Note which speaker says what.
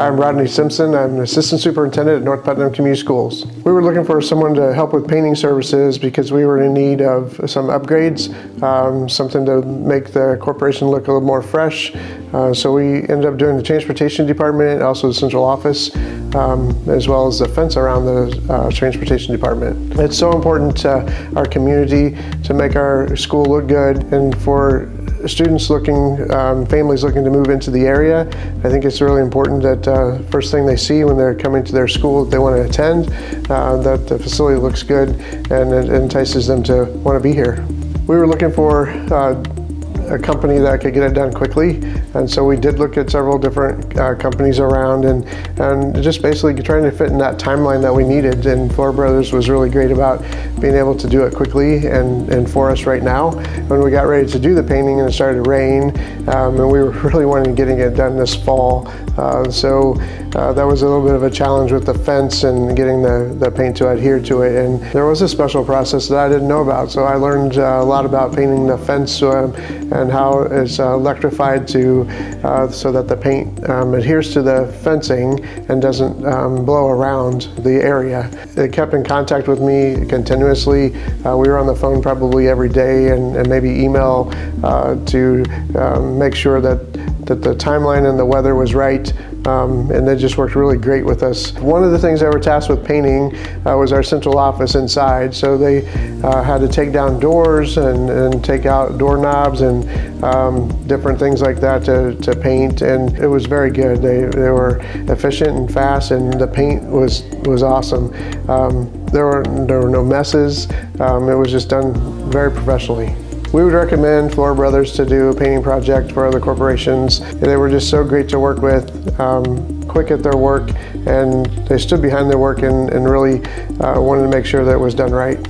Speaker 1: I'm Rodney Simpson. I'm an assistant superintendent at North Putnam Community Schools. We were looking for someone to help with painting services because we were in need of some upgrades, um, something to make the corporation look a little more fresh. Uh, so we ended up doing the transportation department, also the central office, um, as well as the fence around the uh, transportation department. It's so important to our community to make our school look good and for students looking, um, families looking to move into the area, I think it's really important that uh, first thing they see when they're coming to their school that they want to attend, uh, that the facility looks good and it entices them to want to be here. We were looking for uh, a company that could get it done quickly. And so we did look at several different uh, companies around and, and just basically trying to fit in that timeline that we needed. And Flora Brothers was really great about being able to do it quickly and, and for us right now. When we got ready to do the painting and it started to rain, um, and we were really wanting getting it done this fall. Uh, so uh, that was a little bit of a challenge with the fence and getting the, the paint to adhere to it. And there was a special process that I didn't know about. So I learned uh, a lot about painting the fence um, and how it's uh, electrified to uh, so that the paint um, adheres to the fencing and doesn't um, blow around the area. They kept in contact with me continuously. Uh, we were on the phone probably every day and, and maybe email to um, make sure that that the timeline and the weather was right, um, and they just worked really great with us. One of the things they were tasked with painting uh, was our central office inside, so they uh, had to take down doors and, and take out doorknobs and um, different things like that to, to paint, and it was very good. They, they were efficient and fast, and the paint was, was awesome. Um, there, were, there were no messes. Um, it was just done very professionally. We would recommend Flora Brothers to do a painting project for other corporations. They were just so great to work with, um, quick at their work, and they stood behind their work and, and really uh, wanted to make sure that it was done right.